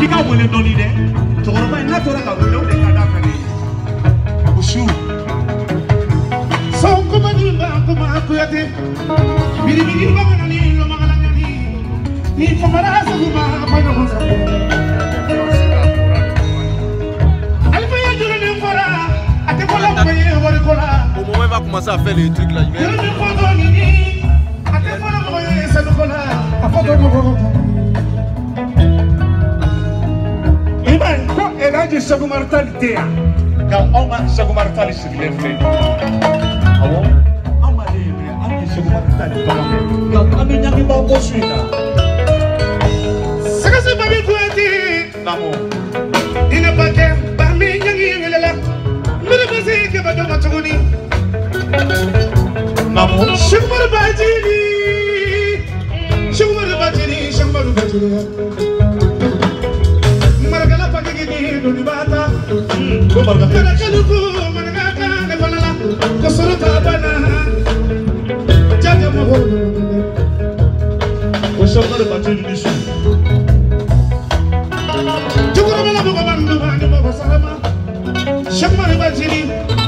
k'i au moment va commencer à faire les trucs là. B'a ye ko elhaji segu maritali tɛ yan nka anw ka segu maritali sigilen filɛ awɔ anw ma de ye mɛ anw ye segu maritali bagan kɛ nka an bɛ ɲagibaw bɔ su in na Sagasi babi kuyate namo. Ina bake bami nyangi ngelela. Mbele basi ke bajo machuguni namo. Shukmar bajini. Shukmar bajini Shukmar bajini pagini duni bata ko barika Kana kaluku manaka ne falala Kosoro tabana Jaja moho. O sɛgumari bateli ni su Chukura mala mogo bandu bani mogo salama. Shukmar bajini Akira